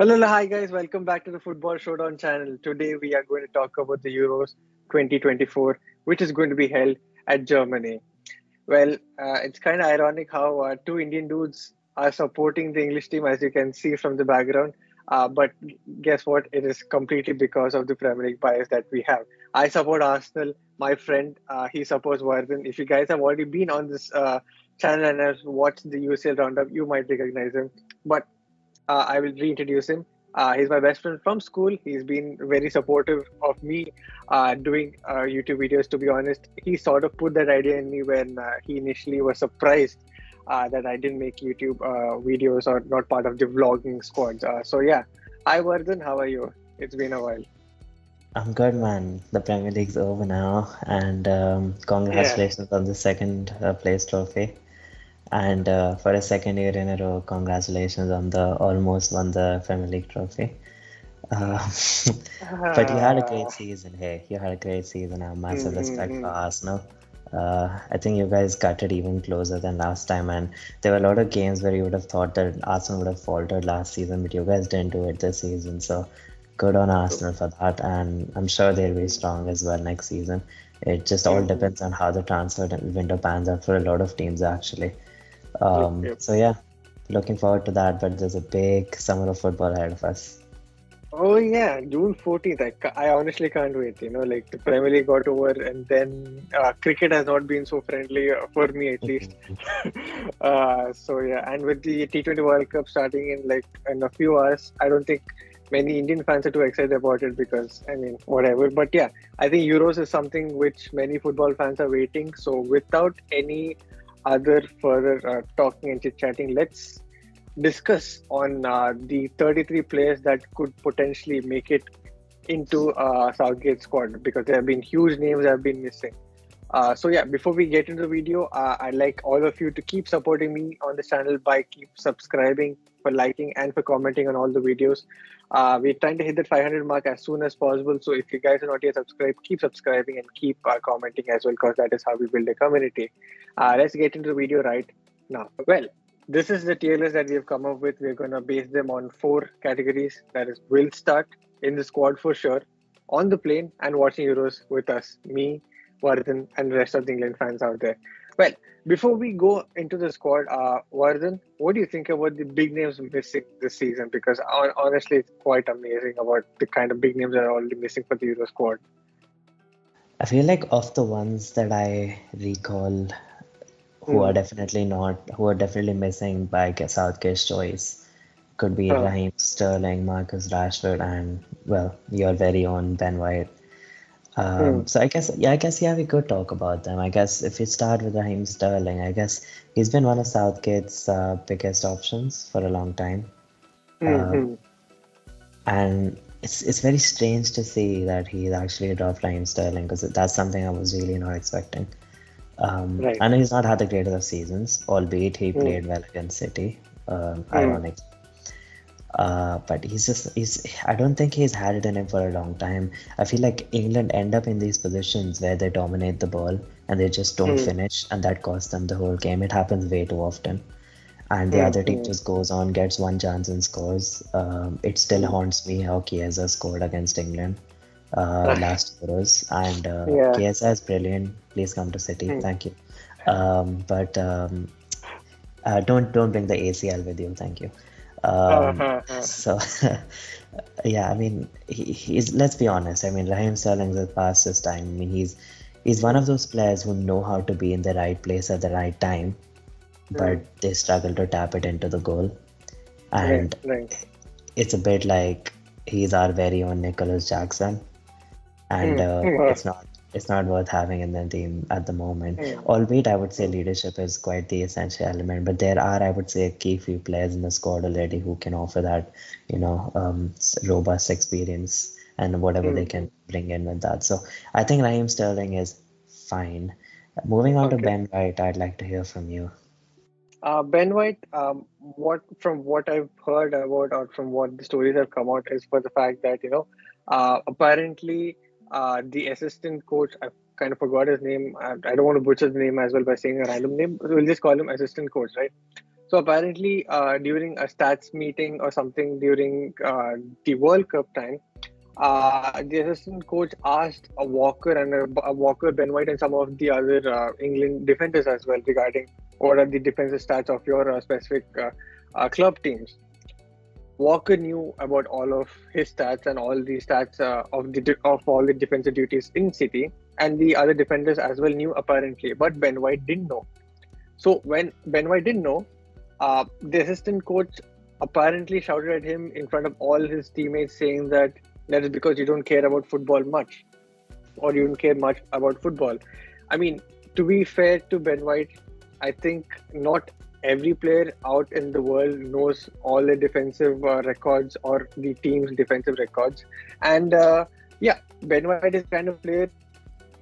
Hello, hi guys. Welcome back to the Football Showdown channel. Today we are going to talk about the Euros 2024, which is going to be held at Germany. Well, uh, it's kind of ironic how uh, two Indian dudes are supporting the English team, as you can see from the background. Uh, but guess what? It is completely because of the Premier League bias that we have. I support Arsenal. My friend, uh, he supports Vardhan. If you guys have already been on this uh, channel and have watched the UCL roundup, you might recognize him. But uh, I will reintroduce him. Uh, he's my best friend from school. He's been very supportive of me uh, doing uh, YouTube videos. To be honest, he sort of put that idea in me when uh, he initially was surprised uh, that I didn't make YouTube videos or not part of the vlogging squad. so yeah, hi Vardhan, how are you? It's been a while. I'm good, man. The Premier League's over now, and um, congratulations yeah. on the second place trophy. And uh, for a second year in a row, congratulations on the almost won the Premier League trophy. Uh, but you had a great season. Hey, you had a great season. I have massive mm-hmm. respect for Arsenal. Uh, I think you guys got it even closer than last time, and there were a lot of games where you would have thought that Arsenal would have faltered last season, but you guys didn't do it this season. So good on Arsenal for that, and I'm sure they'll be strong as well next season. It just all depends on how the transfer window pans out for a lot of teams, actually. Um, yep. So yeah, looking forward to that. But there's a big summer of football ahead of us. Oh yeah, June 14th. I, I honestly can't wait. You know, like the Premier League got over, and then uh, cricket has not been so friendly uh, for me at least. uh, so yeah, and with the T20 World Cup starting in like in a few hours, I don't think many Indian fans are too excited about it because I mean whatever. But yeah, I think Euros is something which many football fans are waiting. So without any other further uh, talking and chit chatting, let's discuss on uh, the 33 players that could potentially make it into uh, Southgate squad because there have been huge names that have been missing. Uh, so yeah, before we get into the video, uh, I'd like all of you to keep supporting me on this channel by keep subscribing, for liking, and for commenting on all the videos. Uh, we're trying to hit that 500 mark as soon as possible. So if you guys are not yet subscribed, keep subscribing and keep uh, commenting as well, because that is how we build a community. Uh, let's get into the video right now. Well, this is the tier list that we have come up with. We're going to base them on four categories. That is, will start in the squad for sure, on the plane, and watching Euros with us, me, Vardhan, and the rest of the England fans out there. Well, before we go into the squad, uh, Vardhan, what do you think about the big names missing this season? Because honestly, it's quite amazing about the kind of big names that are already missing for the Euro squad. I feel like of the ones that I recall who mm. are definitely not, who are definitely missing by Southgate's choice, could be oh. Raheem Sterling, Marcus Rashford, and well, your very own Ben White. Um, mm. So I guess yeah, I guess yeah, we could talk about them. I guess if we start with Raheem Sterling, I guess he's been one of Southgate's uh, biggest options for a long time, mm-hmm. uh, and it's it's very strange to see that he's actually dropped Raheem Sterling because that's something I was really not expecting. Um, right. I know he's not had the greatest of seasons, albeit he mm. played well against City. Mm. Ironic uh, but he's just he's I don't think he's had it in him for a long time. I feel like England end up in these positions where they dominate the ball and they just don't mm. finish, and that costs them the whole game. It happens way too often, and the mm. other team hmm. just goes on, gets one chance and scores. Um, it still hmm. haunts me how Chiesa scored against England uh, last Euros, and uh, yeah. Chiesa is brilliant. Please come to City, mm. thank you. Um, but um, uh, don't don't bring the ACL with you, thank you. Um, uh-huh. So, yeah, I mean, he, he's. Let's be honest. I mean, Raheem Sterling's is past his time. I mean, he's he's one of those players who know how to be in the right place at the right time, but mm. they struggle to tap it into the goal. And right, right. it's a bit like he's our very own Nicolas Jackson, and mm. uh, it's not it's not worth having in the team at the moment. Mm. Albeit, I would say leadership is quite the essential element, but there are, I would say, a key few players in the squad already who can offer that, you know, um, robust experience and whatever mm. they can bring in with that. So I think Raheem Sterling is fine. Moving on okay. to Ben White, I'd like to hear from you. Uh, ben White, um, what from what I've heard about or from what the stories have come out is for the fact that you know, uh, apparently uh, the assistant coach, I kind of forgot his name. I, I, don't want to butcher the name as well by saying a random name. We'll just call him assistant coach, right? So So apparently, uh, during a stats meeting or something during uh, the World Cup time, uh, the assistant coach asked a Walker and a, a, Walker, Ben White, and some of the other uh, England defenders as well regarding what are the defensive stats of your uh, specific uh, club teams. Walker knew about all of his stats and all the stats uh, of the of all the defensive duties in City, and the other defenders as well knew apparently, but Ben White didn't know. So when Ben White didn't know, the assistant coach apparently shouted at him in front of all his teammates, saying that that is because you don't care about football much, or you don't care much about football. I mean, to be fair to Ben White, I think not every player out in the world knows all the defensive uh, records or the team's defensive records. And uh, yeah, Ben White is kind of player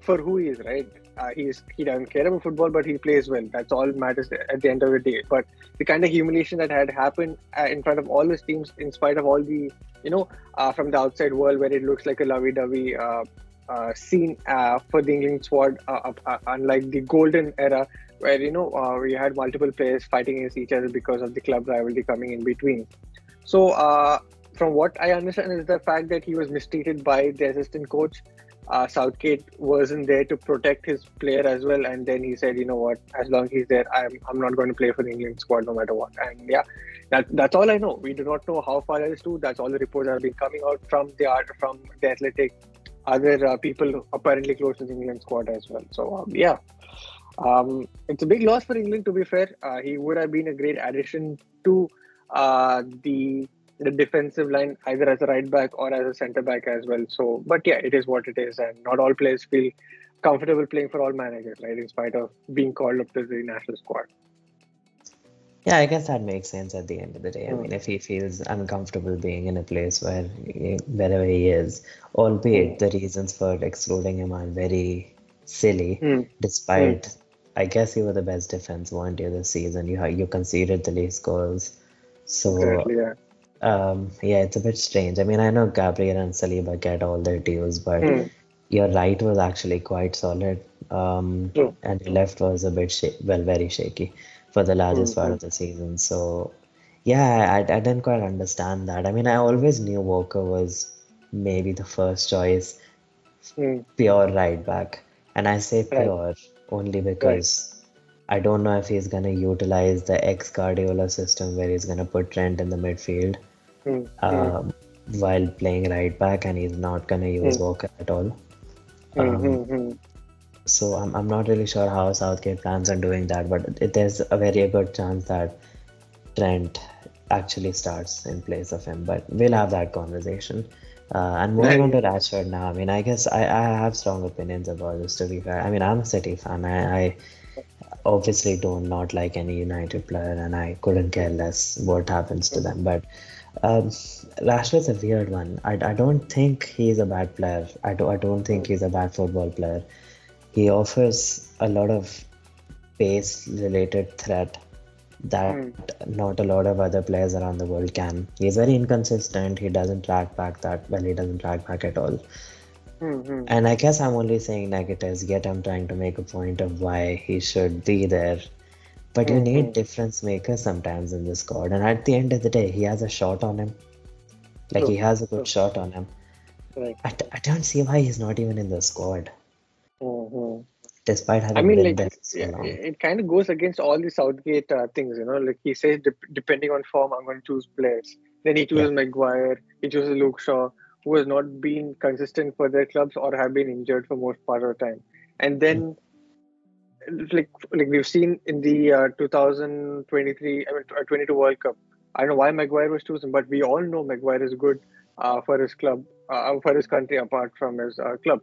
for who he is, right? Uh, he's he doesn't care about football, but he plays well. That's all matters at the end of the day. But the kind of humiliation that had happened uh, in front of all his teams, in spite of all the you know, uh, from the outside world where it looks like a lovey-dovey uh, uh, scene uh, for the England squad, uh, unlike the golden era where you know we had multiple players fighting against each other because of the club rivalry coming in between. So, from what I understand, is the fact that he was mistreated by the assistant coach. Southgate wasn't there to protect his player as well, and then he said, "You know what? As long as he's there, I'm I'm not going to play for the England squad no matter what." And yeah, that, that's all I know. We do not know how far it is true. That's all the reports that have been coming out from the art from the athletic, other uh, people apparently close to the England squad as well. So um, yeah, um, it's a big loss for England. To be fair, uh, he would have been a great addition to uh, the the defensive line, either as a right back or as a centre back as well. So, but yeah, it is what it is, and not all players feel comfortable playing for all managers, right? In spite of being called up to the national squad. Yeah, I guess that makes sense at the end of the day. I mean, if he feels uncomfortable being in a place where wherever he is, albeit the reasons for excluding him are very silly, Mm. despite I guess you were the best defense, weren't you, this season? You you conceded the least goals. So Exactly. Yeah. um, yeah, it's a bit strange. I mean, I know Gabriel and Saliba get all their dues, but Mm. your right was actually quite solid, um, True. and your left was a bit sh- well, very shaky for the largest part Mhm. of the season. So yeah, I, I didn't quite understand that. I mean, I always knew Walker was maybe the first choice, Mm. pure right back, and I say Right. Only because I don't know if he's gonna utilize the ex Guardiola system where he's gonna put Trent in the midfield Mm. um, while playing right back, and he's not gonna use Mm. Walker at all. Mm. Um, Mm. Mm. so I'm, I'm not really sure how Southgate plans on doing that, but it, there's a very good chance that Trent actually starts in place of him. But we'll have that conversation. Uh, and moving on to Rashford now, I mean, I guess I, I have strong opinions about this, to be fair. I mean, I'm a City fan. I, I obviously do not like any United player, and I couldn't care less what happens to them. But um, Rashford's a weird one. I, I don't think he's a bad player. I, do, I don't think he's a bad football player. He offers a lot of pace related threat that not a lot of other players around the world can. He's very inconsistent. He doesn't track back that well. He doesn't track back at all. Mm. Mm. And I guess I'm only saying negatives, yet I'm trying to make a point of why he should be there. But you need Mhm. difference makers sometimes in the squad. And at the end of the day, he has a shot on him. Like he has a true. good shot on him. Right. I, d- I don't see why he's not even in the squad, Mm. Despite having I mean, like, yeah, it it kind of goes against all the Southgate uh, things, you know. Like he says, dep depending on form, I'm going to choose players. Then he chooses Maguire, he chooses Luke Shaw, who has not been consistent for their clubs or have been injured for most part of the time. And then, like, like we've seen in the uh, 2023, I mean, uh, 22 World Cup. I don't know why Maguire was chosen, but we all know Maguire is good uh, for his club, uh, for his country, apart from his uh, club.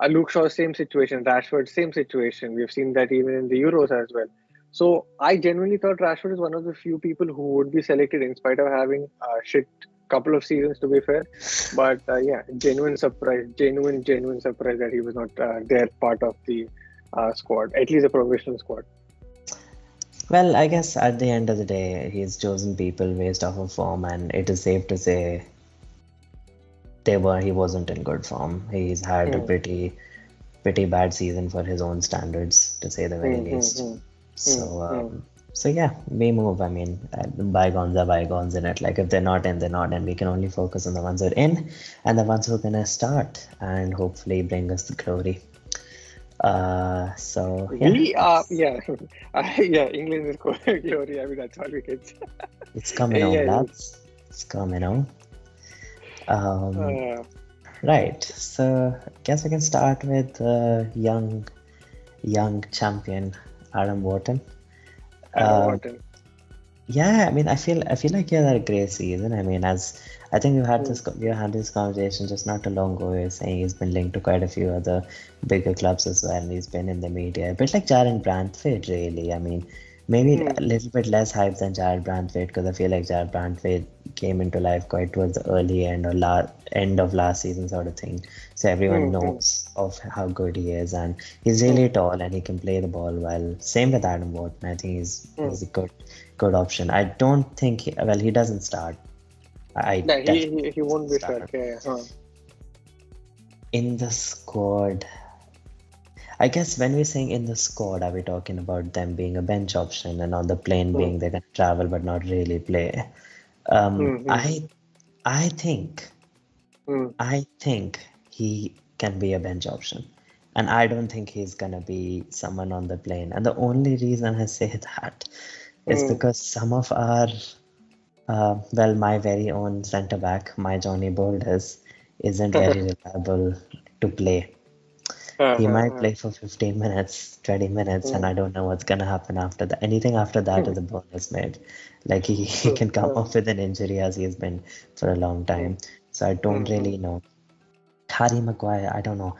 Uh, Luke Shaw, same situation. Rashford, same situation. We've seen that even in the Euros as well. So I genuinely thought Rashford is one of the few people who would be selected in spite of having a shit couple of seasons, to be fair. But uh, yeah, genuine surprise, genuine, genuine surprise that he was not uh, there part of the uh, squad, at least a professional squad. Well, I guess at the end of the day, he's chosen people based off of form, and it is safe to say they were he wasn't in good form. He's had a Mm. pretty pretty bad season for his own standards, to say the very Mm, least. mm. So mm. um, so yeah, we move. I mean, uh, bygones are bygones in it. Like if they're not in, they're not, and we can only focus on the ones who are in and the ones who are gonna start and hopefully bring us the glory. Uh, so yeah, We are, yeah, Uh, yeah. England is glory. I mean, that's all we can say. it's coming on, yeah, lads. It's coming on. Um, Uh, right. So I guess we can start with uh, young, young champion Adam Wharton. Adam Um, Wharton. Yeah, I mean, I feel I feel like had a great season. I mean, as I think we've had this co- we had this conversation just not too long ago. We were saying he's been linked to quite a few other bigger clubs as well, and he's been in the media. A bit like Jarrad Branthwaite, really. I mean, maybe Hmm. a little bit less hype than Jarrad Branthwaite because I feel like Jarrad Branthwaite came into life quite towards the early end or la- end of last season sort of thing. So everyone Hmm, hmm. knows of how good he is, and he's really tall and he can play the ball well. Same with Adam Wharton. I think he's Hmm. he's a good good option. I don't think he, well he doesn't start. I Yeah, he, he, he won't be start. stuck. Yeah, huh. in the squad. I guess when we're saying in the squad, are we talking about them being a bench option and on the plane Hmm. being they can travel but not really play? Um, Hmm, hmm. I I think Hmm. I think he can be a bench option. And I don't think he's gonna be someone on the plane. And the only reason I say that is Mm. because some of our uh, well, my very own centre back, my Johnny Boulders, isn't very reliable to play. Uh, He might uh. play for 15 minutes, 20 minutes, and Mm. I don't know what's gonna happen after that. Anything after that is a bonus made. Like he, he can come off with an injury as he has been for a long time. So I don't Mm, really know. Harry Maguire, I don't know.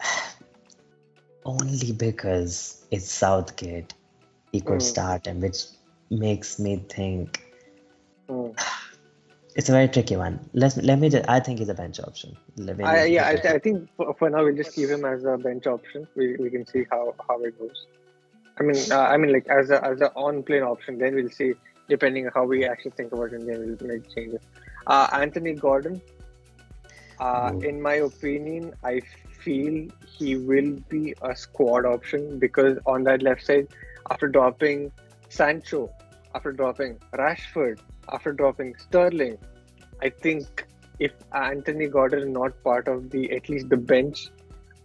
Only because it's Southgate, he could start him, which makes me think Hmm. it's a very tricky one. Let let me just. I think he's a bench option. Let me. I, yeah, I, I think for, for now we'll just keep him as a bench option. We, we can see how, how it goes. I mean, uh, I mean, like as a as a on plane option. Then we'll see, depending on how we actually think about it. Then we'll make changes. Uh, Anthony Gordon. Uh, in my opinion, I feel he will be a squad option because on that left side, after dropping Sancho, after dropping Rashford, after dropping Sterling, I think if Anthony Gordon is not part of the at least the bench,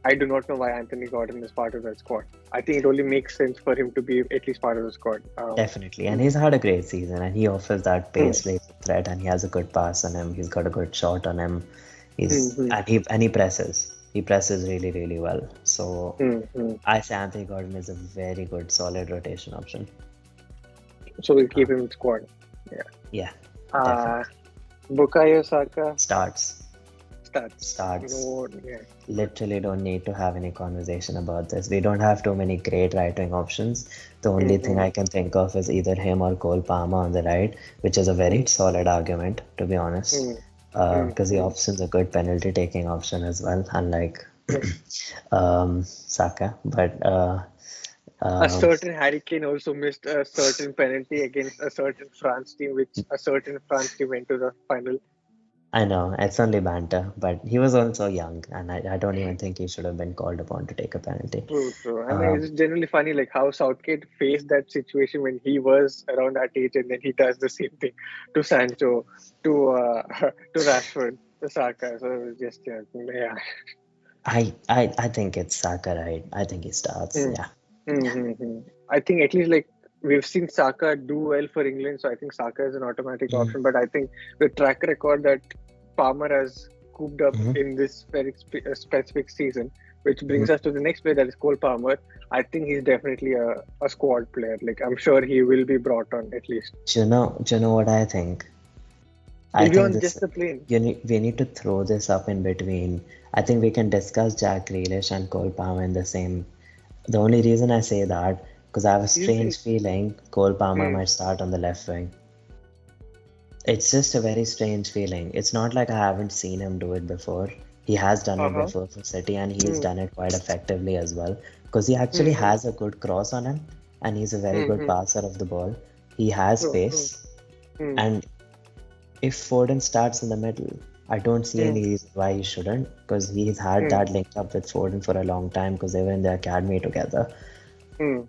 I do not know why Anthony Gordon is part of that squad. I think it only makes sense for him to be at least part of the squad. Um, Definitely, and he's had a great season, and he offers that pace play threat, and he has a good pass on him. He's got a good shot on him. He's Mhm. and he and he presses. He presses really, really well. So hmm, hmm. I say Anthony Gordon is a very good, solid rotation option. So we'll keep him in squad. Yeah, Uh, Bukayo Saka starts, starts. starts. No, yeah. Literally, don't need to have any conversation about this. We don't have too many great right wing options. The only thing Mhm. I can think of is either him or Cole Palmer on the right, which is a very solid argument, to be honest. Because the Mm, mm. option's a good penalty taking option as well, unlike um, Saka. But uh, A um, certain Harry Kane also missed a certain penalty against a certain France team, which a certain France team went to the final. I know it's only banter, but he was also young, and I, I don't even think he should have been called upon to take a penalty. True, true. I mean, Um, it's generally funny, like how Southgate faced that situation when he was around that age, and then he does the same thing to Sancho, to uh, to Rashford, to Saka. So it was just yeah, yeah. I, I I think it's Saka, right? I think he starts. Mm. Yeah, Mm-hmm. I think at least like we've seen Saka do well for England, so I think Saka is an automatic Mm. option. But I think the track record that Palmer has cooped up Mhm. in this very spe- uh, specific season, which brings Mm-hmm. us to the next player that is Cole Palmer. I think he's definitely a, a squad player. Like I'm sure he will be brought on at least. do you know? Do you know what I think? He'll be on this, just the plane. you need, we need to throw this up in between. I think we can discuss Jack Grealish and Cole Palmer in the same. The only reason I say that because I have a strange feeling Cole Palmer Hmm. might start on the left wing. It's just a very strange feeling. It's not like I haven't seen him do it before. He has done it Uh-huh. before for City and he's Hmm. done it quite effectively as well. Because he actually Hmm. has a good cross on him and he's a very good Mhm. passer of the ball. He has True, pace. Hmm. And if Foden starts in the middle, I don't see Hmm. any reason why he shouldn't because he's had Hmm. that linked up with Foden for a long time because they were in the academy together. Hmm.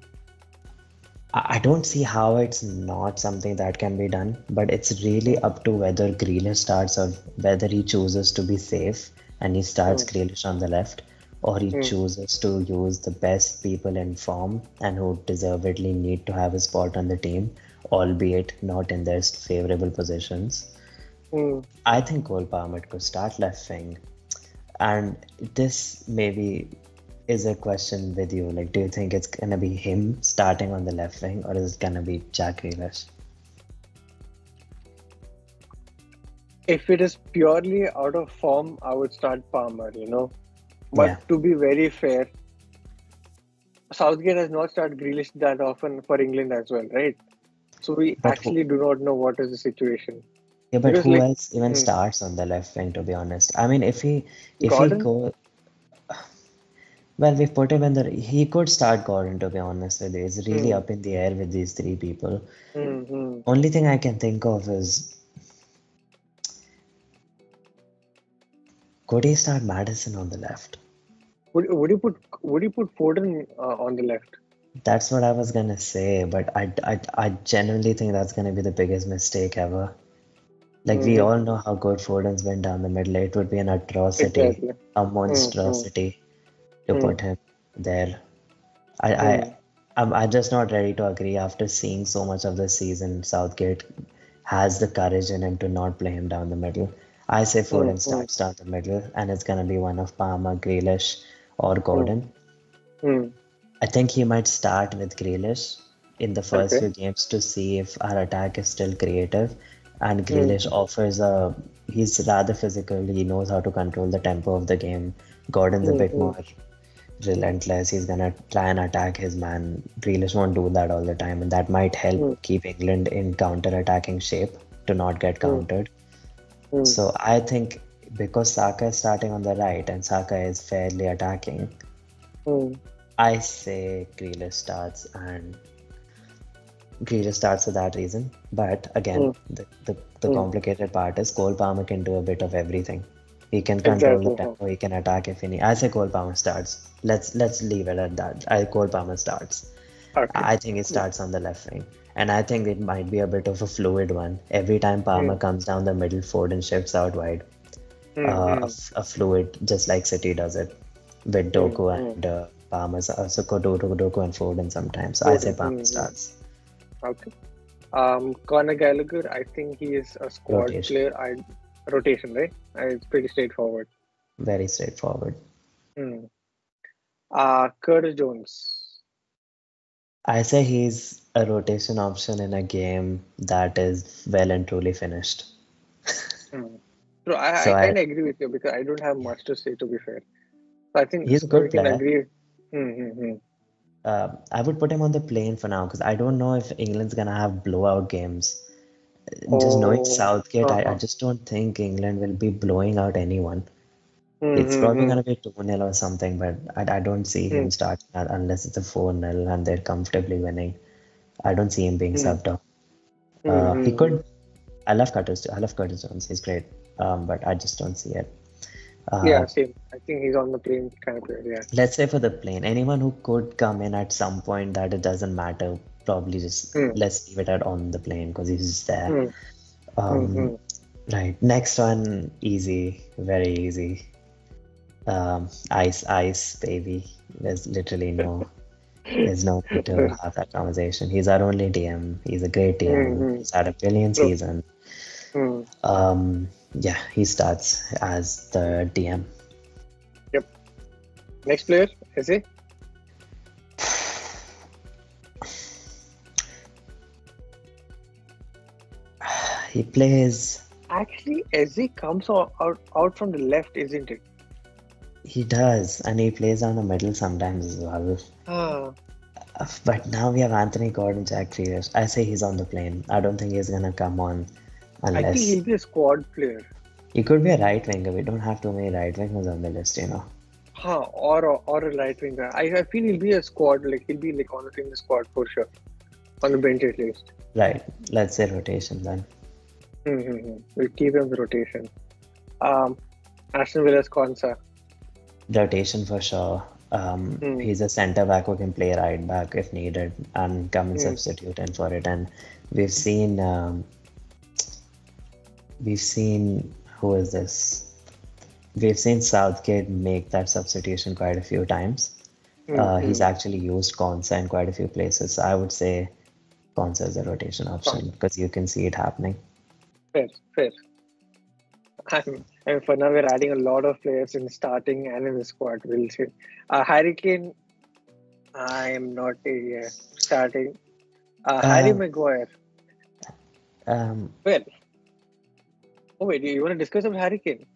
I don't see how it's not something that can be done, but it's really up to whether Grealish starts or whether he chooses to be safe and he starts mm. Grealish on the left, or he mm. chooses to use the best people in form and who deservedly need to have a spot on the team, albeit not in their favorable positions. Mm. I think Cole Palmer could start left wing, and this maybe is a question with you. Like, do you think it's gonna be him starting on the left wing, or is it gonna be Jack Grealish? If it is purely out of form, I would start Palmer. You know, but yeah. to be very fair, Southgate has not started Grealish that often for England as well, right? So we but actually who, do not know what is the situation. Yeah, but because who like, else even hmm. starts on the left wing? To be honest, I mean, if he if Gordon? he go well, we put him in the. He could start Gordon, to be honest with you. It's really mm. up in the air with these three people. Mm-hmm. Only thing I can think of is. Could he start Maddison on the left? Would, would you put Would you put Foden uh, on the left? That's what I was gonna say, but I, I, I genuinely think that's gonna be the biggest mistake ever. Like mm. we hmm. all know how good Foden's been down the middle. It would be an atrocity, exactly. a hmm, monstrosity. Mm-hmm to mm. put him there. I. I hmm. I'm, I'm just not ready to agree after seeing so much of the season. Southgate has the courage in him to not play him down the middle. I say Foden starts down the middle, and it's gonna be one of Palmer, Grealish, or Gordon. Mm. I think he might start with Grealish in the first okay. few games to see if our attack is still creative. And hmm. Grealish offers a he's rather physical. He knows how to control the tempo of the game. Gordon's a bit hmm, more relentless. He's gonna try and attack his man. Grealish won't do that all the time, and that might help mm. keep England in counter-attacking shape to not get hmm. countered. Mm. So I think because Saka is starting on the right and Saka is fairly attacking, mm. I say Grealish starts and Grealish starts for that reason. But again, hmm. the, the, the hmm. complicated part is Cole Palmer can do a bit of everything. He can control exactly. the tempo. He can attack if he needs. I say Cole Palmer starts. Let's let's leave it at that. I Cole Palmer starts. Okay. I think it starts on the left wing, and I think it might be a bit of a fluid one. Every time Palmer mm. comes down the middle, Foden shifts out wide. Mm-hmm. Uh, a, a, fluid, just like City does it with Doku mm-hmm. and uh, Palmer. Also, Doku, Doku and Foden sometimes. So I say Palmer starts. Okay. Um, Conor Gallagher, I think he is a squad Rotation. player. I rotation, right? It's pretty straightforward. Very straightforward. Hmm. Uh, Curtis Jones. I say he's a rotation option in a game that is well and truly finished. hmm. So I, so I kind of agree with you because I don't have much to say to be fair. So I think he's a good player. Agree. Mm-hmm. Uh, I would put him on the plane for now because I don't know if England's gonna have blowout games just knowing oh, Southgate, uh-huh. I, I, uh-huh. just don't think England will be blowing out anyone. Mm-hmm. It's probably mm-hmm. going to be 2 0 or something, but I, I don't see him mm. starting unless it's a 4 0 and they're comfortably winning. I don't see him being mm. subbed off. Uh, mm-hmm. He could. I love Curtis. I love Curtis Jones. He's great, um, but I just don't see it. Uh, yeah, same. I think he's on the plane kind of player. Yeah. Let's say for the plane, anyone who could come in at some point that it doesn't matter probably just mm. let's leave it at on the plane because he's just there. Mm. Um, mm-hmm. Right. Next one, easy, very easy. Um, ice, ice, baby. There's literally no, there's no need to have that conversation. He's our only DM. He's a great DM. Mm-hmm. He's had a brilliant season. Mm. Um, yeah, he starts as the DM. Yep. Next player, is he? He plays. Actually, Eze comes out, out, out from the left, isn't it? He does, and he plays down the middle sometimes as well. Uh. But now we have Anthony Gordon, Jack Grealish. I say he's on the plane. I don't think he's gonna come on unless. I think he'll be a squad player. He could be a right winger. We don't have too many right wingers on the list, you know. Huh, or a, or a right winger. I, I feel he'll be a squad. Like he'll be like on the team squad for sure, on the bench at least. Right. Let's say rotation then. Mm-hmm. We'll keep him the rotation. Um, Aston Villa's Konsa. Rotation for sure. Um, Hmm. He's a centre back who can play right back if needed and come and Hmm. substitute in for it. And we've seen um, we've seen who is this? We've seen Southgate make that substitution quite a few times. Hmm, Uh, he's actually used Konsa in quite a few places. So I would say Konsa is a rotation option because you can see it happening. Fair, fair. And, and for now, we're adding a lot of players in starting and in the squad. We'll see. Uh, Harry Kane, I am not uh, starting. Uh, Harry Uh, Maguire. Um, Well, oh wait, you want to discuss about Harry Kane?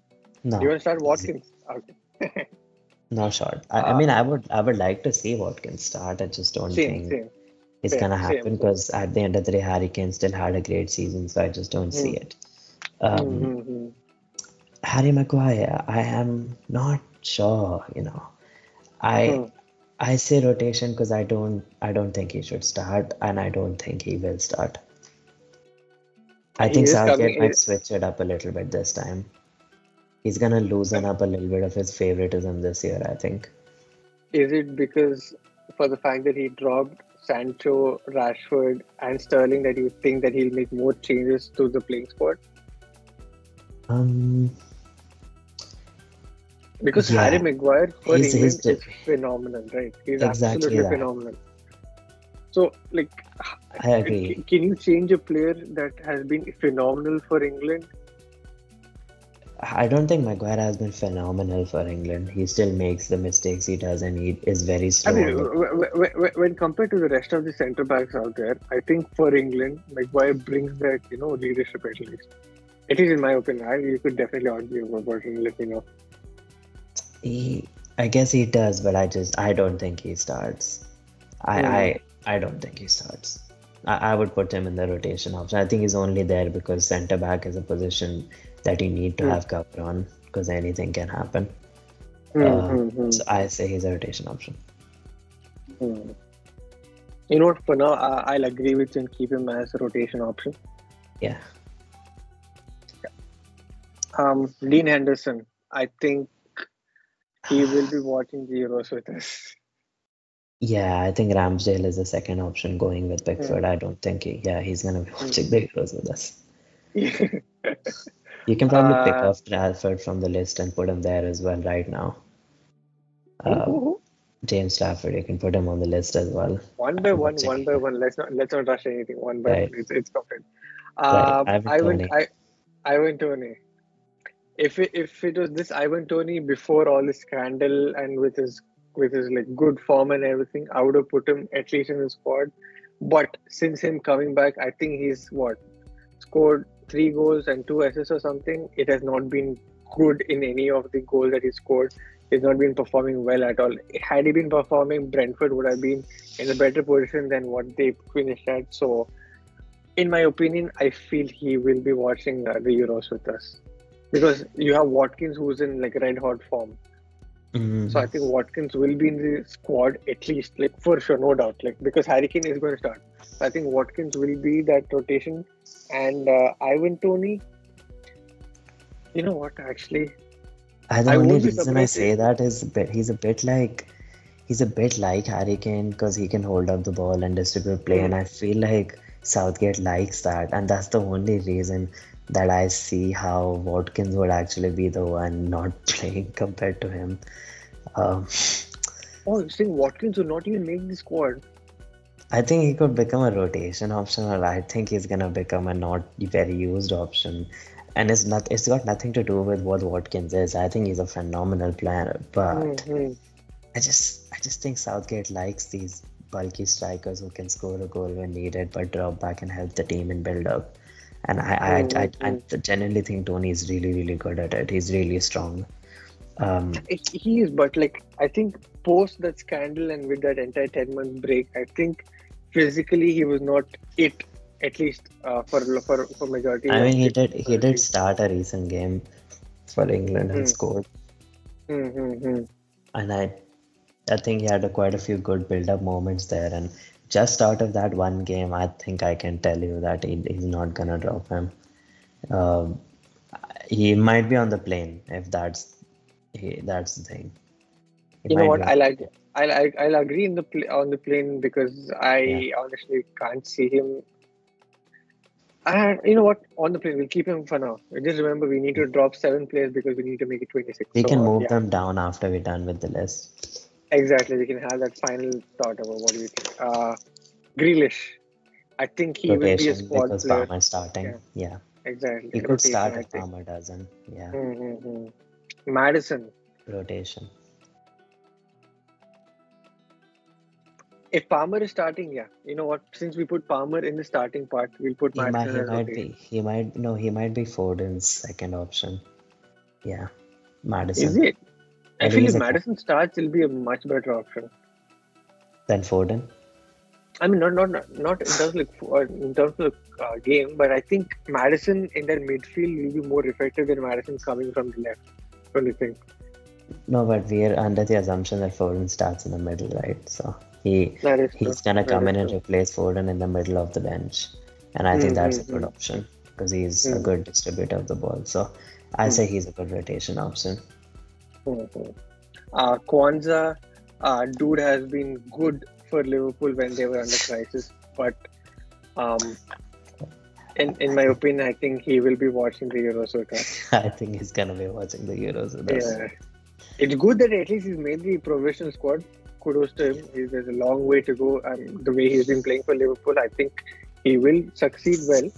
no, You want to start Watkins? Okay. no shot. I, I Uh, mean, I would I would like to see Watkins start. I just don't same, think same. it's Same, gonna happen because at the end of the day, Harry Kane still had a great season, so I just don't see Mm. it. Um, Mm-hmm. Harry Maguire, I am not sure. You know, I Hmm. I say rotation because I don't I don't think he should start, and I don't think he will start. I think Southgate might switch it up a little bit this time. He's gonna loosen up a little bit of his favoritism this year, I think. Is it because for the fact that he dropped Sancho, Rashford, and Sterling that you think that he'll make more changes to the playing squad? Um, Because Yeah. Harry Maguire for He's- England he's is phenomenal, right? He's Exactly absolutely that. phenomenal. So, like, I agree. can you change a player that has been phenomenal for England? I don't think Maguire has been phenomenal for England. He still makes the mistakes he does, and he is very I mean, the- when compared to the rest of the centre backs out there, I think for England, Maguire brings that you know leadership at least. At least in my opinion, I, you could definitely argue about it. and Let me know. He, I guess he does, but I just I don't think he starts. I Hmm. I, I don't think he starts. I, I would put him in the rotation option. I think he's only there because centre back is a position that you need to Hmm. have cover on because anything can happen. Hmm, Uh, hmm, hmm, So I say he's a rotation option. hmm. You know what? For now, I, I'll agree with you and keep him as a rotation option. Yeah. Um, Dean Henderson, I think he will be watching the Euros with us. Yeah, I think Ramsdale is the second option going with Pickford. I don't think he, yeah, he's gonna be watching the Euros with us. You can probably pick Uh, off Trafford from the list and put him there as well right now. Uh, James Trafford, you can put him on the list as well. one by I'm one, one by one. Let's not let's not rush anything. One by Right. one. It's it's complete. Right, Um, Ivan Ivan, Toney. I, went Toney. If it, if it was this Ivan Toney before all the scandal and with his with his like good form and everything, I would have put him at least in the squad. But since him coming back, I think he's what scored three goals and two assists or something. It has not been good in any of the goals that he scored. He's not been performing well at all. Had he been performing, Brentford would have been in a better position than what they finished at. So, in my opinion, I feel he will be watching uh, the Euros with us because you have Watkins who's in like red hot form. Mm, So I think Watkins will be in the squad at least, like for sure, no doubt. Like because Harry Kane is going to start. So I think Watkins will be that rotation, and uh, Ivan Toney. You know what? Actually, I, the I only reason I say that is bit, he's a bit like he's a bit like Harry Kane because he can hold up the ball and distribute play, and I feel like Southgate likes that, and that's the only reason that I see how Watkins would actually be the one not playing compared to him. Um, oh, you're saying Watkins will not even make the squad. I think he could become a rotation option, or I think he's gonna become a not very used option. And it's not it's got nothing to do with what Watkins is. I think he's a phenomenal player, but Mhm. I just I just think Southgate likes these bulky strikers who can score a goal when needed but drop back and help the team in build up. And I I, I, I, I genuinely think Toney is really, really good at it. He's really strong. Um, He is, but like I think post that scandal and with that entire ten month break, I think physically he was not it. At least uh, for for for majority. I mean he did he did start a recent game for England and Hmm. scored. Mm-hmm. and I I think he had a, quite a few good build-up moments there. And just out of that one game, I think I can tell you that he, he's not gonna drop him. Um, he might be on the plane if that's he, that's the thing. He You know what? be- I like. I'll, I'll, I'll agree in the pl- on the plane because I honestly can't see him. And you know what? On the plane, we'll keep him for now. Just remember, we need to drop seven players because we need to make it 26. We So, can move yeah, them down after we're done with the list. Exactly. We can have that final thought about what do you think. Uh, Grealish. I think he will be a Rotation squad because player. Palmer starting. Yeah. Yeah. Exactly. He could Rotation, start I if. Palmer doesn't. Yeah. Mm-hmm. Maddison. Rotation. If Palmer is starting, yeah. You know what? Since we put Palmer in the starting part, we'll put He might, Maddison he might be he might no he might be Foden's second option. Yeah. Maddison. Is it? I he's if a- Maddison starts, it'll be a much better option. than Foden. I mean, not not not in terms of like, in terms of uh, game, but I think Maddison in that midfield will be more effective than Maddison coming from the left. What do you think? No, but we're under the assumption that Foden starts in the middle, right? So he he's true. gonna come in and true. replace Foden in the middle of the bench, and I think that's a good Mhm. option because he's a Mhm. good distributor of the ball. So I Mhm. say he's a good rotation option. Mhm. Uh, Quansah, uh, dude has been good for Liverpool when they were under crisis, but um, in in my opinion, I think he will be watching the Euros with us. I think he's gonna be watching the Euros with us. Yeah, it's good that at least he's made the professional squad. Kudos to him. He, there's a long way to go. Um, the way he's been playing for Liverpool, I think he will succeed well.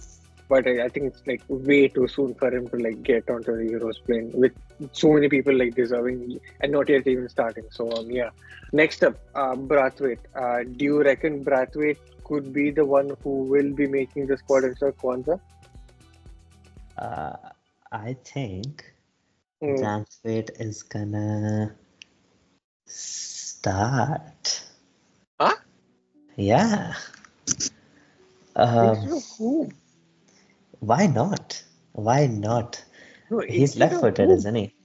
But I, I think it's like way too soon for him to like get onto the Euros plane with so many people like deserving and not yet even starting. So um, yeah. Next up, uh, Branthwaite. Uh, do you reckon Branthwaite could be the one who will be making the squad instead of Quansah? Uh, I think Mm. Branthwaite is gonna start. Huh? Yeah. Um, who? Why not? Why not? No, He's left-footed, isn't he?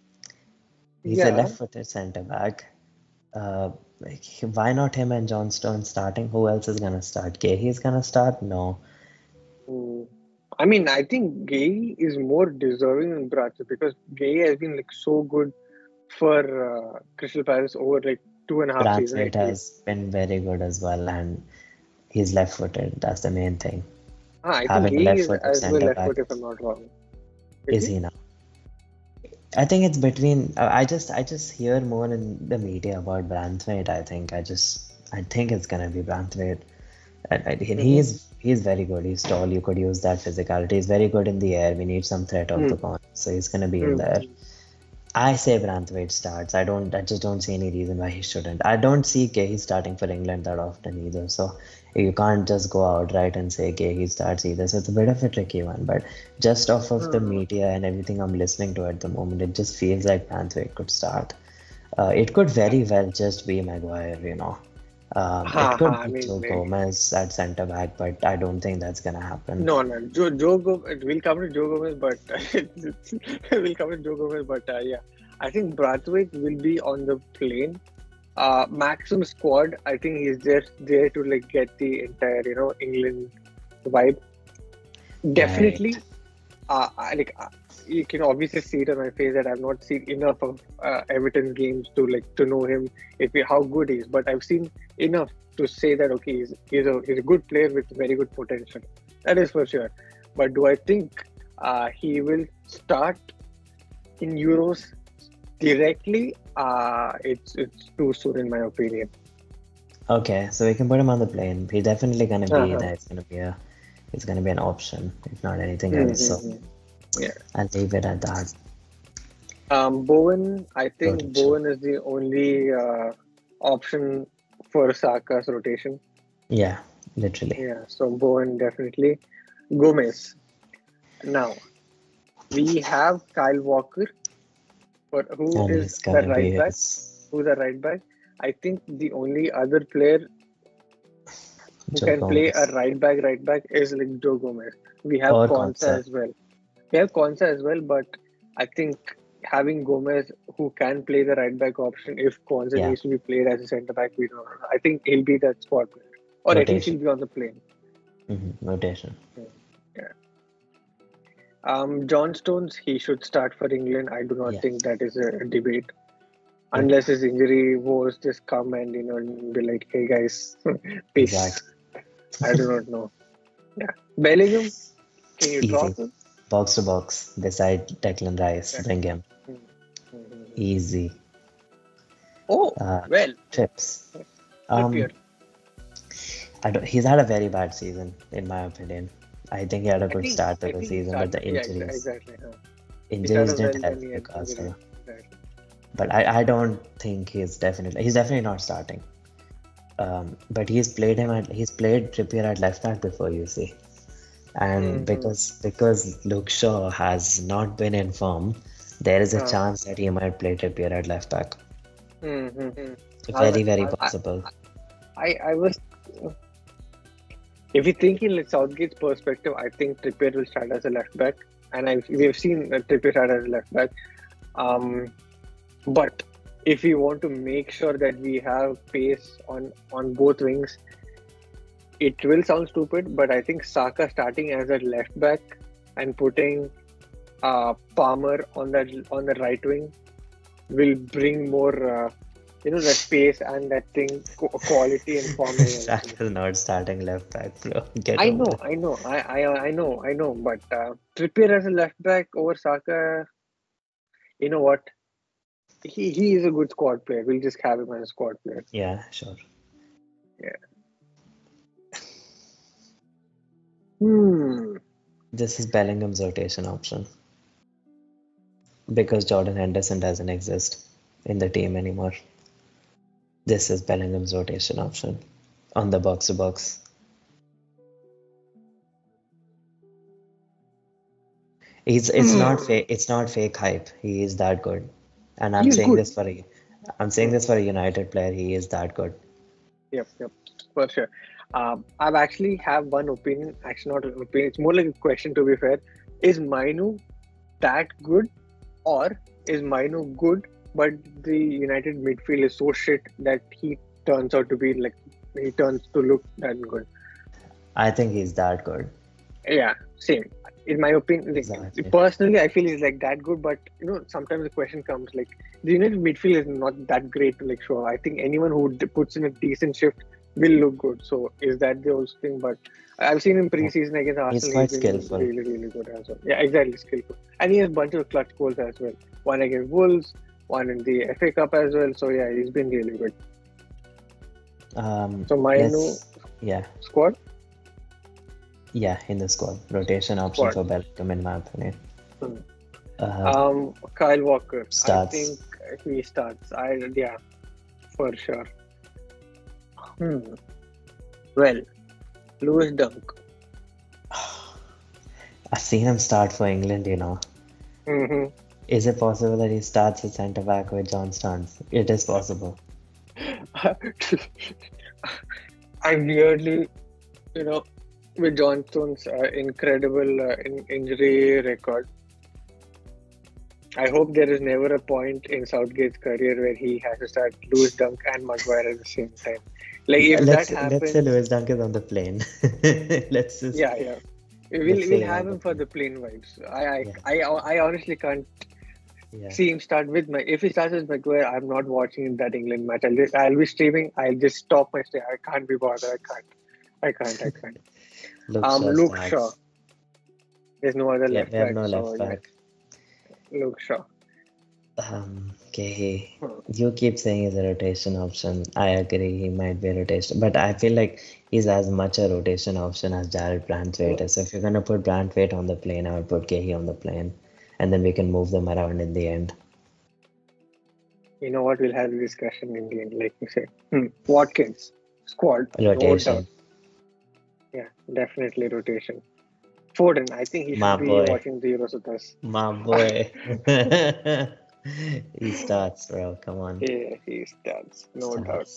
He's Yeah. a left-footed centre back. Uh, like, why not him and John Stone starting? Who else is gonna start? Guéhi, he's gonna start? No. Mm. I mean, I think Guéhi is more deserving than Branthwaite because Guéhi has been like so good for uh, Crystal Palace over like two and a half seasons. Branthwaite has been very good as well, and he's left-footed. That's the main thing. Ah, I think having a is left-footed as well centre left foot if I'm not wrong. Is he now? I think it's between. I just I just hear more in the media about Branthwaite. I think I just I think it's gonna be Branthwaite. And, and he- he is he is very good. He's tall. You could use that physicality. He's very good in the air. We need some threat off the Mm. corner, so he's gonna be in Mm. there. I say Branthwaite starts. I don't. I just don't see any reason why he shouldn't. I don't see Guéhi starting for England that often either. So you can't just go out right and say okay he starts either. So it's a bit of a tricky one. But just off of the Hmm. media and everything I'm listening to at the moment, it just feels like Branthwaite could start. Uh, it could very well just be Maguire. You know. Um, Ha, it could ha, I be mean, Joe may- Gomez at centre back, but I don't think that's gonna happen. No, no, Joe, Joe Gomez. We'll come to Joe Gomez, but we'll come to Joe Gomez. But uh, yeah, I think Branthwaite will be on the plane. Uh, maximum squad. I think he's just there to like get the entire you know England vibe. Definitely, uh, I, like uh, you can obviously see it on my face that I've not seen enough of uh, Everton games to like to know him if he, how good he is. But I've seen enough to say that okay, he's he's a he's a good player with very good potential. That is for sure. But do I think uh, he will start in Euros directly? Uh, it's it's too soon in my opinion. Okay, so we can put him on the plane. He's definitely gonna be Uh-huh. there. It's gonna be a, it's gonna be an option, if not anything else. So Mhm. I'll leave it at that. Um, Bowen, I think Rotation. Bowen is the only uh, option for Saka's rotation. Yeah, literally. Yeah, so Bowen definitely. Gomez. Now, we have Kyle Walker, but who And is the right back? his Who's the right back? I think the only other player who Joe can play a right back, right back is like Joe Gomez. We have Or Konsa. as well. We have Konsa as well, but I think having Gomez who can play the right back option if Konsa Yeah. needs to be played as a centre back, we don't know. I think he'll be that squad player. Or at least he'll be on the plane. Mhm, Rotation. Um, John Stones, he should start for England. I do not Yeah. think that is a debate. unless his injury woes just come and you know be like, hey guys, peace. Exactly. I do not know. Yeah, Bellingham, can you Easy. drop him? Box to box beside Declan Rice. Yeah. Bring him. Mhm. Easy. Oh, Uh, well, Tips. Um. I don't, he's had a very bad season, in my opinion. I think he had a I good think- start to I the season, but the started- yeah, injuries, exactly. injuries didn't help Newcastle. Exactly. But I, I don't think he's definitely he's definitely not starting. Um, but he's played him at he's played Trippier at left back before, you see. And Mhm. because because Luke Shaw has not been in form, there is a Ah. chance that he might play Trippier at left back. Mm-hmm. Very, very I- I- possible. I, I was. If you think in Southgate's perspective, I think Trippier will start as a left back, and I've, we've seen Trippier start as a left back. Um, but if we want to make sure that we have pace on on both wings, it will sound stupid, but I think Saka starting as a left back and putting uh, Palmer on that on the right wing will bring more. Uh, you know that pace and that thing quality and form. Saka's not starting left back, bro. Get I know. I know, I, I, I know, I know. But uh, Trippier as a left back over Saka, you know what? He he is a good squad player. We'll just have him as a squad player. Yeah, sure. Yeah. Hmm. This is Bellingham's rotation option. Because Jordan Henderson doesn't exist in the team anymore. This is Bellingham's rotation option on the box to box. It's it's not Hmm. fake it's not fake hype. He is that good. And I'm He's saying good. this for a I'm saying this for a United player, he is that good. Yep, yep, for sure. Um, I've actually have one opinion. Actually, not an opinion. It's more like a question. To be fair, is Mainoo that good, or is Mainoo good, but the United midfield is so shit that he turns out to be like he turns to look that good? I think he's that good. Yeah, same. In my opinion, Exactly. personally, I feel he's like that good. But you know, sometimes the question comes like the United midfield is not that great like sure, I think anyone who d- puts in a decent shift will look good. So is that the whole thing? But I've seen him preseason against Arsenal. quite been skillful. Really, really good as well. Yeah, exactly skillful. And he has a bunch of clutch goals as well. One against Wolves, one in the FA Cup as well. So yeah, he's been really good. Um So Mainoo let's- yeah. squad. Yeah, in the squad. Rotation option Squad. for Bellingham, my opinion. Hmm. Uh, Um, Kyle Walker. Starts. I think he starts. I yeah, for sure. Hmm. Well, Lewis Dunk. I've seen him start for England, you know. hmm Is it possible that he starts at centre back with John Stones? It is possible. I weirdly, you know, with John Stones's uh, incredible uh, in- injury record. I hope there is never a point in Southgate's career where he has to start Lewis Dunk and Maguire at the same time. Like if let's that happens, let's say Lewis Dunk is on the plane. let's just yeah, yeah. We'll, we'll have him for the plane vibes. I I, Yeah. I, I honestly can't yeah. see him start with my. If he starts with Maguire, I'm not watching that England match. I'll just I'll be streaming. I'll just stop my stream. I can't be bothered. I can't. I can't. I can't. Luke um, Luke. Shaw. There's no other Yeah, left back. no so, left yeah, back. Luke Shaw. Um, okay, Hmm. you keep saying he's a rotation option. I agree, he might be a rotation, but I feel like he's as much a rotation option as Jarrad Branthwaite is. So if you're gonna put Brantwaite on the plane, I would put Guéhi on the plane, and then we can move them around in the end. You know what? We'll have the discussion in the end. Like you said, hmm. Watkins squad. Rotation. Yeah, definitely rotation. Foden. I think he should My be boy. watching the Euros with us. My boy. he starts, bro. Come on. Yeah, he starts. No doubt.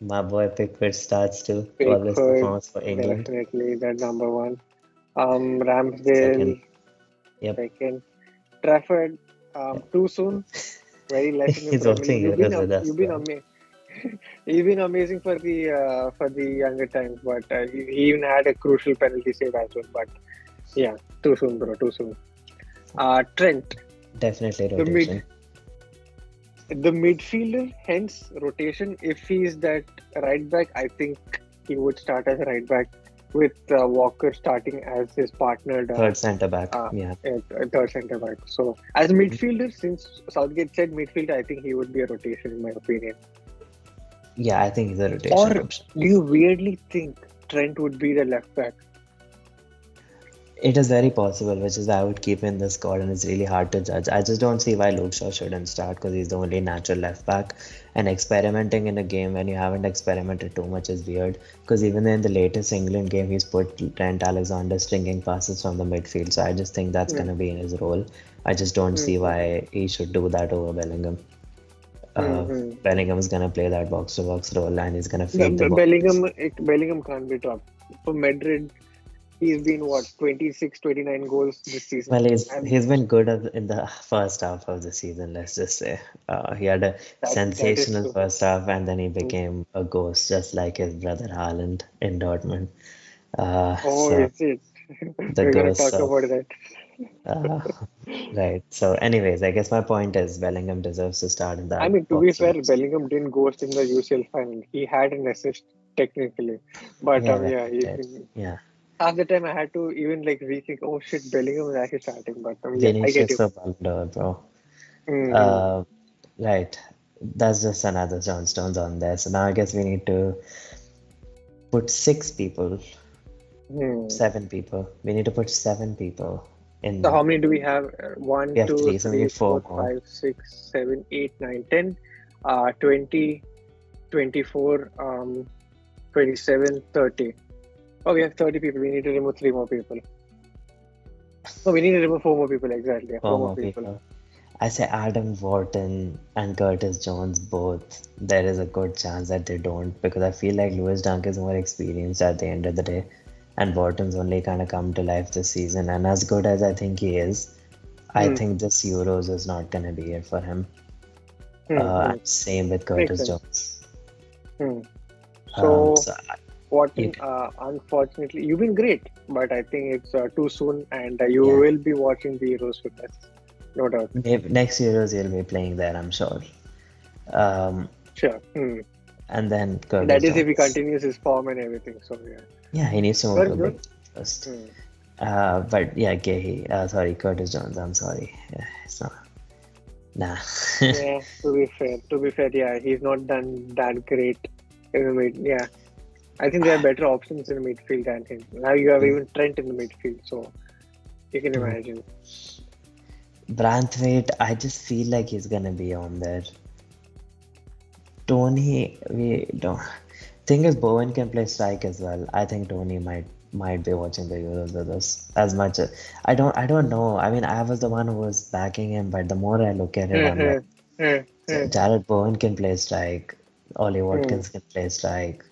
My boy Pickford starts too. Pickford, performance for England. Definitely that number one. Um, Ramsdale Second. Yep. second. Trafford um, too soon. Very less He's League. You've been, am- you've been amazing. He's been amazing for the uh, for the younger times, but uh, he he even had a crucial penalty save as well. But yeah, too soon, bro. Too soon. Uh, Trent. Definitely The mid- rotation. the midfielder, hence rotation. If he's that right back, I think he would start as a right back with uh, Walker starting as his partner. Third centre back. Uh, yeah. Third centre back. So as a midfielder, since Southgate said midfield, I think he would be a rotation in my opinion. Yeah, I think he's a rotation. Or option. do you weirdly think Trent would be the left back? It is very possible, which is I would keep in the squad, and it's really hard to judge. I just don't see why Luke Shaw shouldn't start because he's the only natural left back. And experimenting in a game when you haven't experimented too much is weird. Because even in the latest England game, he's put Trent Alexander stringing passes from the midfield. So I just think that's mm. going to be in his role. I just don't mm. see why he should do that over Bellingham. Uh, mm-hmm. Bellingham is going to play that box to box role and he's going to feed the, the Bellingham. It, Bellingham can't be dropped for Madrid he's been what 26 29 goals this season? Well he's and he's been good in the first half of the season let's just say. Uh, he had a that, sensational that first half and then he mm. became a ghost just like his brother Haaland in Dortmund. Uh, oh so is it the we're ghost talk of, about that. Uh, right. So anyways i guess my point is bellingham deserves to start in that i mean to be fair bellingham didn't ghost in the ucl final. He had an assist technically. But yeah, um, yeah, he, yeah half the time I had to even like rethink, oh shit, Bellingham is actually starting, but um, yeah, I get you. bro. Mm-hmm. Uh, right. That's just another John Stones on there. So now I guess we need to put six people, mm. seven people. We need to put seven people in. So how many do we have? Uh, one, we have two, three, so three four, four five, six, seven, eight, nine, ten, uh, 20, 24, um, 27, 30. Oh, we have 30 people. We need to remove three more people. No, we need to remove four more people. Exactly. Four, four more people. people. I say Adam Wharton and Curtis Jones both. There is a good chance that they don't because I feel like Lewis Dunk is more experienced at the end of the day, and Wharton's only kind of come to life this season. And as good as I think he is, I hmm. think this Euros is not going to be it for him. Mm. Uh, hmm. same with Curtis Jones. Hmm. So, um, so what uh, unfortunately. You've been great but i think it's uh, too soon and uh, you yeah. will be watching the euros with us. No doubt. Next euros you'll be playing there i'm sure. Um, sure. Hmm. and then Curtis that is if he continues his form and everything so yeah. Yeah he needs to move first. Hmm. uh, but yeah Guéhi, uh, sorry Curtis Jones I'm sorry. Yeah, it's not nah. Yeah to be fair to be fair yeah he's not done that great. Yeah I think there are better options in the midfield than him. Now you have even Trent in the midfield, so you can imagine. Branthwaite, I just feel like he's gonna be on there. Toney, we don't. Thing is, Bowen can play strike as well. I think Toney might might be watching the Euros with us as much. As, I don't. I don't know. I mean, I was the one who was backing him, but the more I look at it, I'm like, mm-hmm. Bowen can play strike. Ollie Watkins mm. can play strike.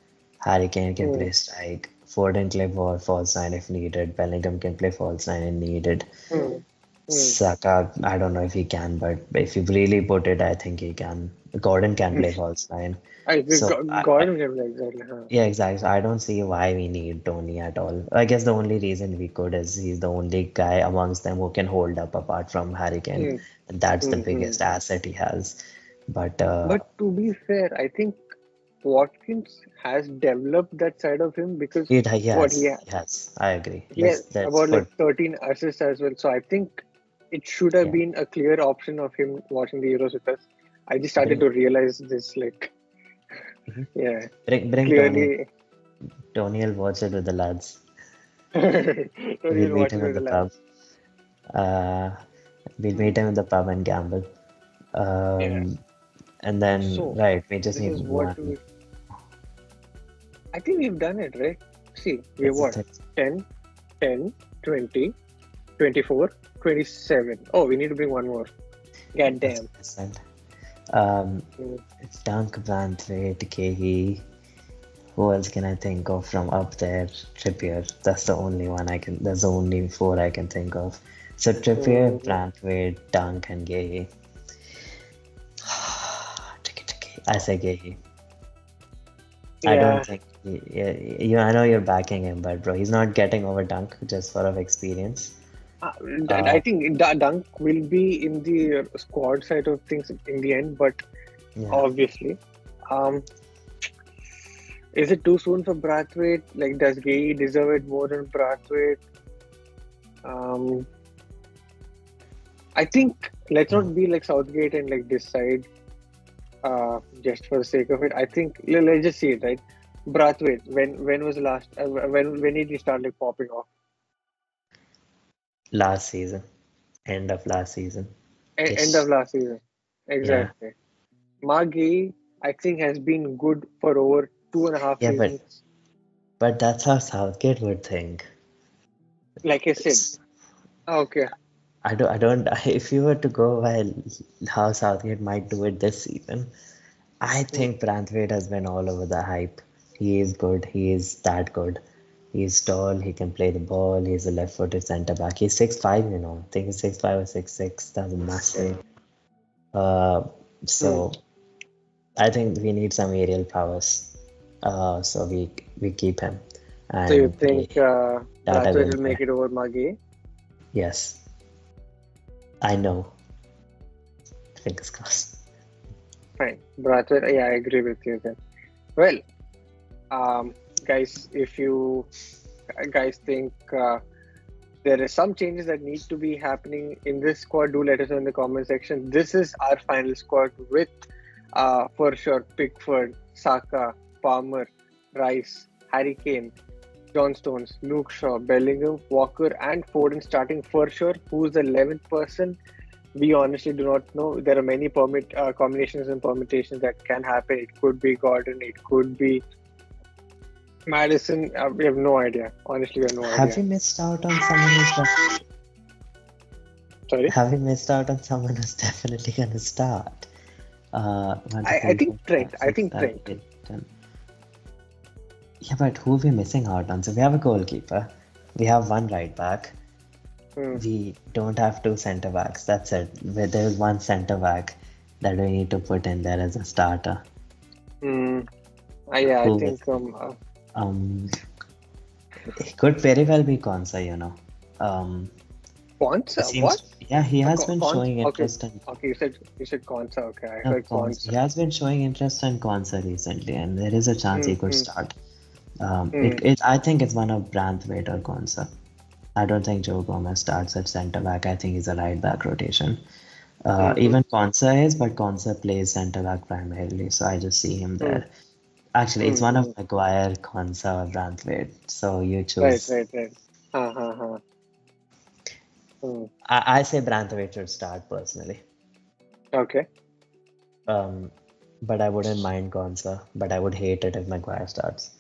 Harry Kane can mm. play strike. Foden can play false nine if needed. Bellingham can play false nine if needed. Mm. Saka, I don't know if he can, but if you really put it, I think he can. Gordon can play false nine. I so, Gordon can play exactly. Huh? Yeah, exactly. So I don't see why we need Toney at all. I guess the only reason we could is he's the only guy amongst them who can hold up apart from Harry Kane, mm. and that's mm-hmm. the biggest asset he has. But uh, but to be fair, I think Watkins has developed that side of him because it, he has, what he has. Yes, I agree. Yes, about like 13 assists as well. So I think it should have yeah. been a clear option of him watching the Euros with us. I just started bring, to realize this, like, mm-hmm. yeah. Bring, bring Clearly. Toney will watch it with the lads. we'll meet him in the, the pub. Uh, we'll meet him in the pub and gamble. Um, yeah. And then, so, right, we just need one. I think we've done it, right? See, we have what? 10, 10, 20, 24, 27. Oh, we need to bring one more. God damn. Um. It's Dunk, Branthwaite, Guéhi. Who else can I think of from up there? Trippier. That's the only one I can. That's the only four I can think of. So Trippier, mm. Branthwaite, Dunk, and Guéhi. I say Guéhi. I don't think yeah, you. I know you're backing him, but bro, he's not getting over Dunk just for of experience. Uh, I think Dunk will be in the squad side of things in the end, but yeah. obviously. Um, is it too soon for Branthwaite? Like, does Gay deserve it more than Branthwaite? Um, I think let's not be like Southgate and like decide uh, just for the sake of it. I think let's just see it right. Branthwaite, when when was the last? Uh, when when did he start like popping off? Last season, end of last season. A- End of last season, exactly. Yeah. I think, has been good for over two and a half yeah, seasons. But, but that's how Southgate would think. Like I said. Okay. I don't. I don't. If you were to go by how Southgate might do it this season, I think Branthwaite has been all over the hype. He is good. He is that good. He is tall. He can play the ball. He's a left-footed centre back. He's six five. You know, I think he's six five or six six. That's massive. Uh, so I think we need some aerial powers. Uh, so we we keep him. And so you think uh, will make it over Guéhi? Yes. I know. Fingers crossed. Fine. Branthwaite, yeah, I agree with you then. Well, um, guys, if you guys think uh, there are some changes that need to be happening in this squad, do let us know in the comment section. This is our final squad with, uh, for sure, Pickford, Saka, Palmer, Rice, Harry Kane, John Stones, Luke Shaw, Bellingham, Walker, and Foden starting for sure. Who's the 11th person? We honestly do not know. There are many permit uh, combinations and permutations that can happen. It could be Gordon, it could be Maddison. Uh, we have no idea. Honestly, we have no idea. Have you missed out on someone who's Sorry? Have you missed out on someone who's definitely going to start? Uh, I, I, think Trent. I think Trent. Yeah, but who are we missing out on? So we have a goalkeeper, we have one right back, mm. we don't have two centre backs. That's it. There's one centre back that we need to put in there as a starter. Mm. Uh, yeah, who I think um, uh... um, it could very well be Konsa, you know. Um, Konsa? Seems, what? Yeah, he has been showing interest okay. in. Okay, you said you said Konsa. Okay, I no, heard Konsa. He has been showing interest in Konsa recently, and there is a chance mm, he could mm. start. Um, mm. it, it, I think it's one of Branthwaite or Konsa. I don't think Joe Gomez starts at centre back. I think he's a right back rotation. Uh, mm-hmm. Even Konsa is, but Konsa plays centre back primarily, so I just see him there. Mm. Actually, it's mm-hmm. one of mm-hmm. Maguire, Konsa, or Branthwaite. So you choose. Right, right, right. Uh-huh. Mm. I, I say Branthwaite should start personally. Okay. Um, but I wouldn't mind Konsa, but I would hate it if Maguire starts.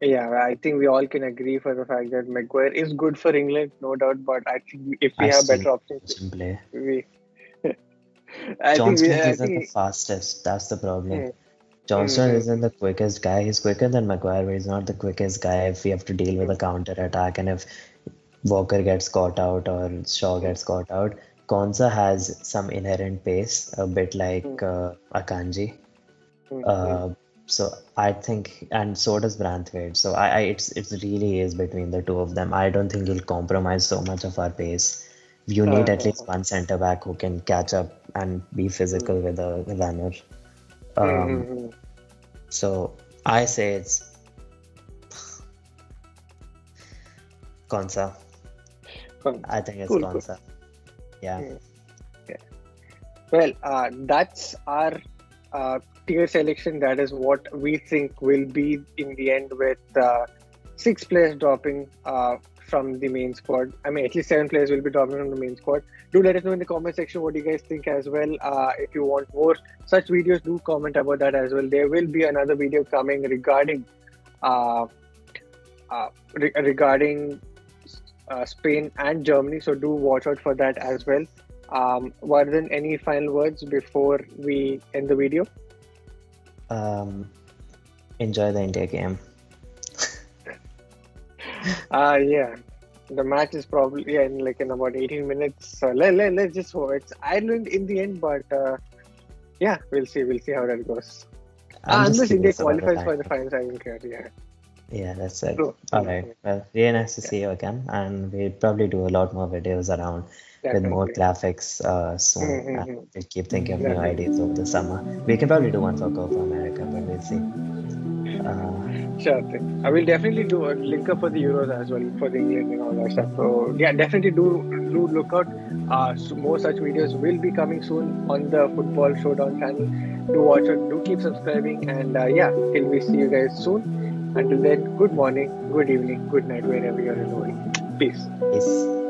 Yeah, I think we all can agree for the fact that Maguire is good for England, no doubt. But I think if we I have better options, play. we. I John think we, isn't think... the fastest. That's the problem. Mm. John Stones mm-hmm. isn't the quickest guy. He's quicker than Maguire, but he's not the quickest guy if we have to deal with a counter attack and if Walker gets caught out or Shaw gets caught out. Konsa has some inherent pace, a bit like mm. uh, Akanji. Mm-hmm. Uh, so I think, and so does Branthwaite. So I, I, it's it really is between the two of them. I don't think you'll compromise so much of our pace. You need uh, at least one centre back who can catch up and be physical mm-hmm. with a runner. Um, mm-hmm. So I say it's Konsa. I think it's cool, Konsa. Cool. Yeah. Mm. yeah. Well, uh, that's our uh, tier selection. That is what we think will be in the end with uh, six players dropping uh, from the main squad. I mean, at least seven players will be dropping from the main squad. Do let us know in the comment section what you guys think as well. Uh, if you want more such videos, do comment about that as well. There will be another video coming regarding uh, uh, re- regarding Spain and Germany. So do watch out for that as well. Um, Vardhan, any final words before we end the video? Um, enjoy the India game. uh yeah. The match is probably yeah, in like in about 18 minutes. So let, let, let's just hope it's Ireland in the end, but uh, yeah, we'll see. We'll see how that goes. Uh, unless India qualifies for the finals, I don't care. Yeah. Yeah, that's it. True. All right. Well, really nice to see you again, and we'll probably do a lot more videos around with more graphics uh, soon. Mhm, And mhm. we'll keep thinking of new ideas over the summer. We can probably do one for Copa America, but we'll see. Uh, Sure thing. I will definitely do a link up for the Euros as well for the England and all that stuff. So yeah, definitely do do look out. Uh, so more such videos will be coming soon on the Football Showdown channel. Do watch it. Do keep subscribing. And uh, yeah, till we see you guys soon. Until then, good morning, good evening, good night, wherever you're in the world. Peace. peace.